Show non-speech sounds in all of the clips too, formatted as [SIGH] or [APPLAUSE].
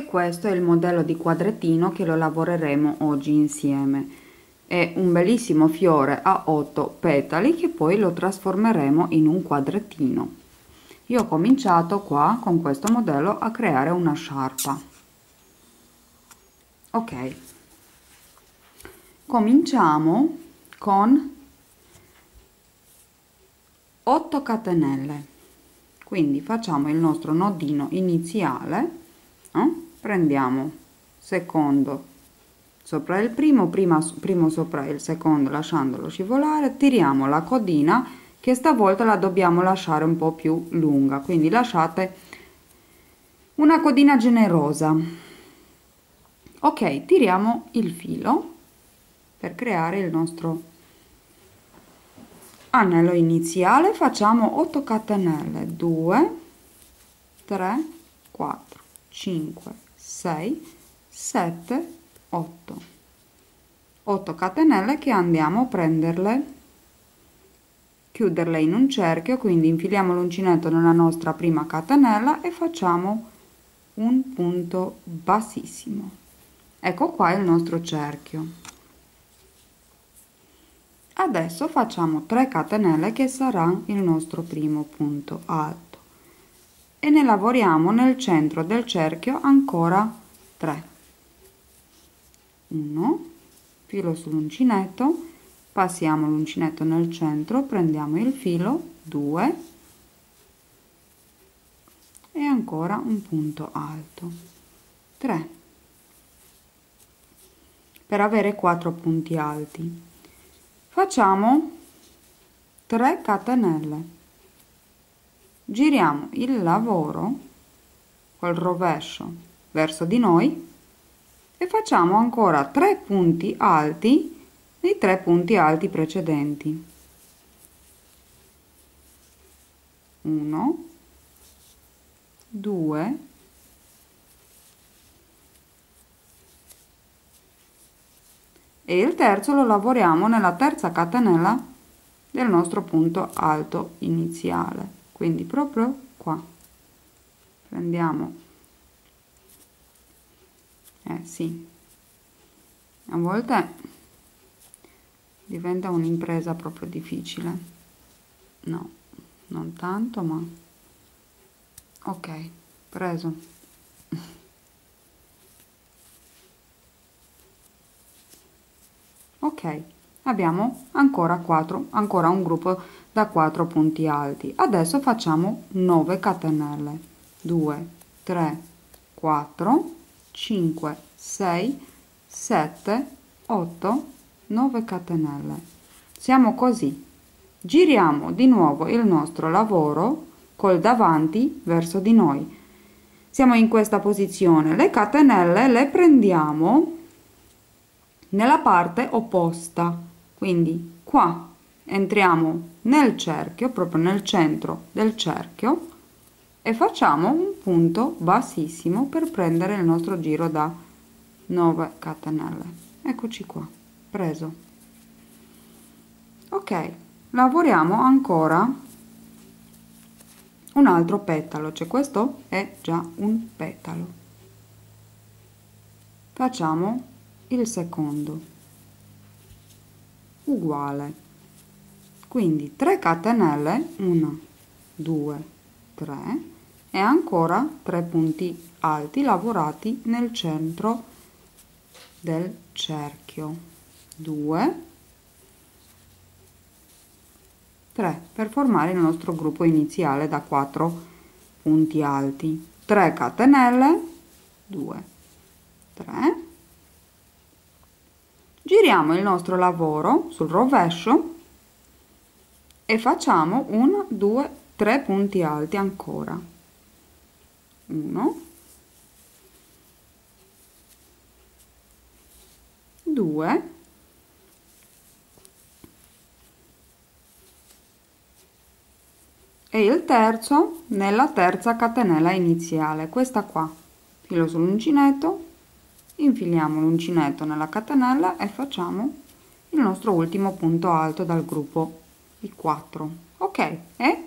e questo è il modello di quadrettino che lo lavoreremo oggi insieme. È un bellissimo fiore a 8 petali che poi lo trasformeremo in un quadrettino io ho cominciato qua con questo modello a creare una sciarpa. Ok. Cominciamo con 8 catenelle. Quindi facciamo il nostro nodino iniziale eh? Prendiamo. Secondo. Sopra il primo prima primo sopra il secondo lasciandolo scivolare. Tiriamo la codina che stavolta la dobbiamo lasciare un po più lunga. Quindi lasciate una codina generosa. Ok tiriamo il filo per creare il nostro anello iniziale. Facciamo 8 catenelle. 2 3 4 5 6 7 8 8 catenelle che andiamo a prenderle. Chiuderle in un cerchio quindi infiliamo l'uncinetto nella nostra prima catenella e facciamo un punto bassissimo. Ecco qua il nostro cerchio. Adesso facciamo 3 catenelle che sarà il nostro primo punto alto e ne lavoriamo nel centro del cerchio ancora 3 1 filo sull'uncinetto passiamo l'uncinetto nel centro prendiamo il filo 2 e ancora un punto alto 3 per avere 4 punti alti. Facciamo 3 catenelle giriamo il lavoro col rovescio verso di noi e facciamo ancora 3 punti alti nei tre punti alti precedenti. 1 2 e il terzo lo lavoriamo nella terza catenella del nostro punto alto iniziale quindi proprio qua. Prendiamo. Eh sì. A volte diventa un'impresa proprio difficile. No non tanto ma ok preso. [LAUGHS] Ok abbiamo ancora 4 ancora un gruppo da 4 punti alti. Adesso facciamo 9 catenelle. 2 3 4 5 6 7 8 9 catenelle. Siamo così. Giriamo di nuovo il nostro lavoro col davanti verso di noi. Siamo in questa posizione. Le catenelle le prendiamo nella parte opposta quindi qua entriamo nel cerchio, proprio nel centro del cerchio e facciamo un punto bassissimo per prendere il nostro giro da 9 catenelle. Eccoci qua, preso. Ok, lavoriamo ancora un altro petalo, cioè questo è già un petalo. Facciamo il secondo uguale. Quindi 3 catenelle 1 2 3 e ancora 3 punti alti lavorati nel centro del cerchio. 2 3 per formare il nostro gruppo iniziale da 4 punti alti. 3 catenelle 2 3 giriamo il nostro lavoro sul rovescio e facciamo 1 2 3 punti alti ancora. 1 2 e il terzo nella terza catenella iniziale questa qua. Filo sull'uncinetto infiliamo l'uncinetto nella catenella e facciamo il nostro ultimo punto alto dal gruppo i 4 ok e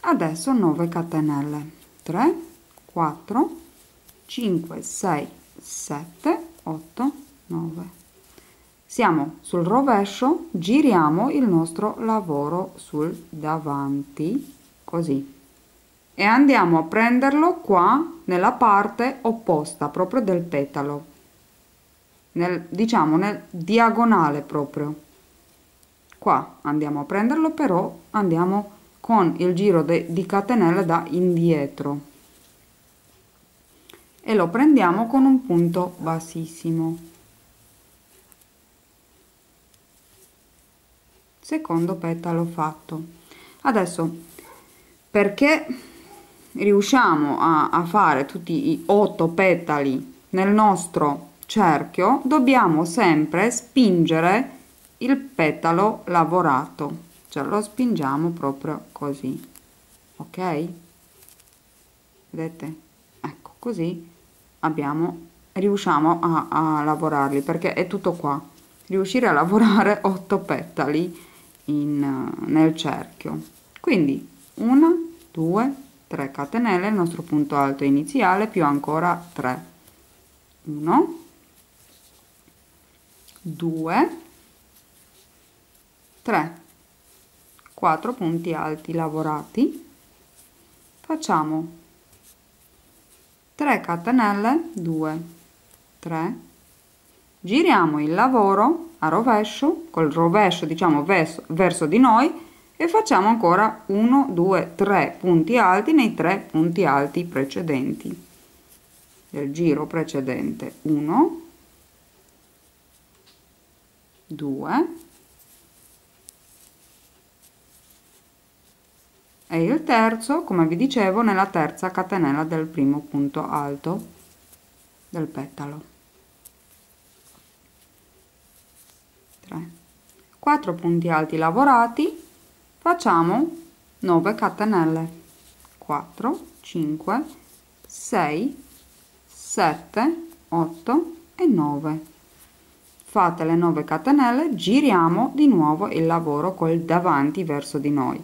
adesso 9 catenelle. 3 4 5 6 7 8 9 siamo sul rovescio giriamo il nostro lavoro sul davanti così e andiamo a prenderlo qua nella parte opposta proprio del petalo. Nel diciamo nel diagonale proprio. Qua andiamo a prenderlo però andiamo con il giro di catenelle da indietro. E lo prendiamo con un punto bassissimo. Secondo petalo fatto. Adesso perché riusciamo a, a fare tutti i otto petali nel nostro cerchio dobbiamo sempre spingere il petalo lavorato. Cioè lo spingiamo proprio così. Ok? Vedete? Ecco così abbiamo riusciamo a, a lavorarli perché è tutto qua. Riuscire a lavorare [LAUGHS] 8 petali in, nel cerchio. Quindi una due 3 catenelle il nostro punto alto iniziale più ancora 3 1 2 3 4 punti alti lavorati. Facciamo 3 catenelle 2 3 giriamo il lavoro a rovescio col rovescio diciamo verso, verso di noi e facciamo ancora 1 2 3 punti alti nei tre punti alti precedenti. Del giro precedente 1 2 e il terzo come vi dicevo nella terza catenella del primo punto alto del petalo. 3 4 punti alti lavorati facciamo 9 catenelle. 4 5 6 7 8 e 9 fate le 9 catenelle giriamo di nuovo il lavoro col davanti verso di noi.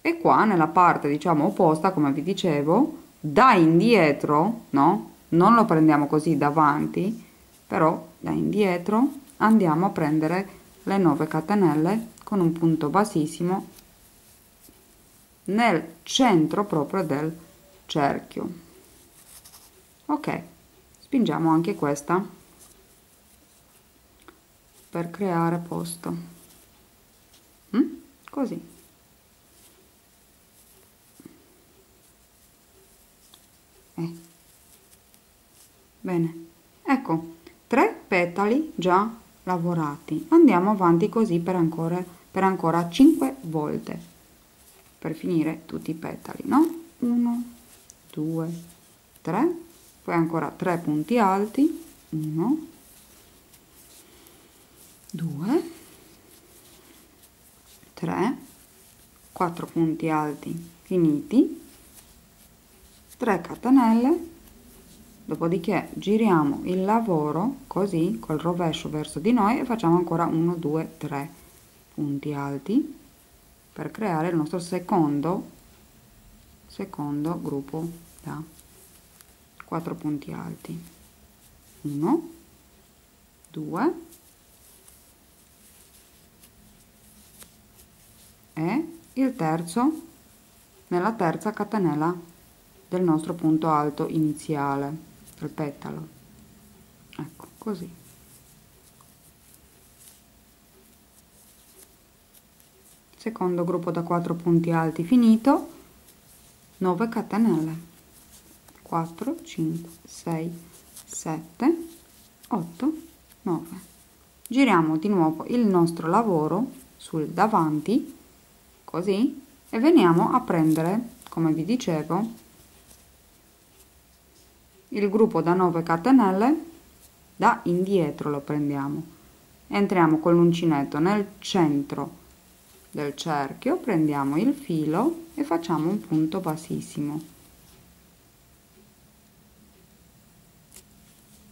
E qua nella parte diciamo opposta come vi dicevo da indietro no? Non lo prendiamo così davanti però da indietro andiamo a prendere le 9 catenelle con un punto bassissimo nel centro proprio del cerchio. Ok spingiamo anche questa per creare posto. Mm? così. Eh. bene. Ecco tre petali già lavorati. Andiamo avanti così per ancora per ancora 5 volte. Per finire tutti i petali no? 1 2 3 poi ancora 3 punti alti. 1 2 3 4 punti alti finiti. 3 catenelle. Dopodiché giriamo il lavoro così col rovescio verso di noi e facciamo ancora 1 2 3 punti alti per creare il nostro secondo secondo gruppo da 4 punti alti. 1 2 e il terzo nella terza catenella del nostro punto alto iniziale il petalo. Ecco così secondo gruppo da 4 punti alti finito. 9 catenelle. 4 5 6 7 8 9 giriamo di nuovo il nostro lavoro sul davanti così e veniamo a prendere come vi dicevo il gruppo da 9 catenelle. Da indietro lo prendiamo. Entriamo con l'uncinetto nel centro del cerchio prendiamo il filo e facciamo un punto bassissimo.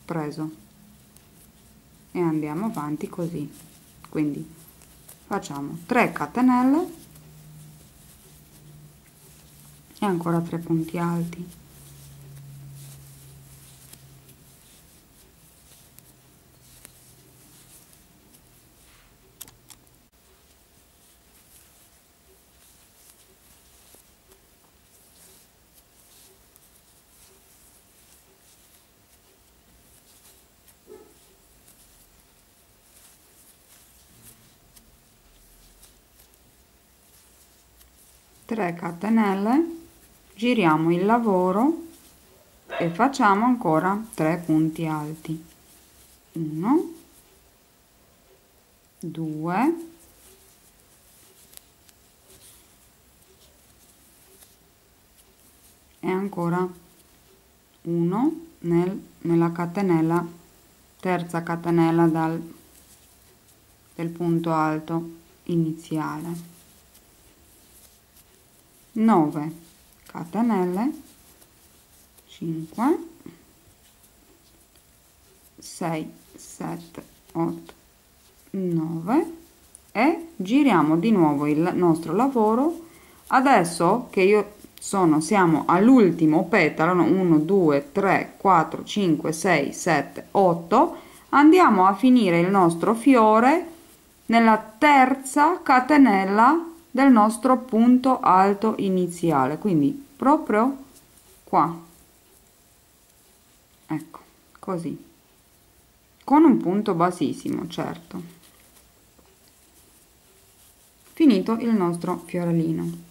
Preso. E andiamo avanti così. Quindi facciamo 3 catenelle e ancora 3 punti alti 3 catenelle giriamo il lavoro e facciamo ancora 3 punti alti. 1 2 e ancora 1 nel, nella catenella terza catenella dal del punto alto iniziale 9 catenelle 5 6 7 8 9 e giriamo di nuovo il nostro lavoro. Adesso che io sono siamo all'ultimo petalo 1 2 3 4 5 6 7 8 andiamo a finire il nostro fiore nella terza catenella del nostro punto alto iniziale. Quindi proprio qua. Ecco così. Con un punto bassissimo certo. Finito il nostro fiorellino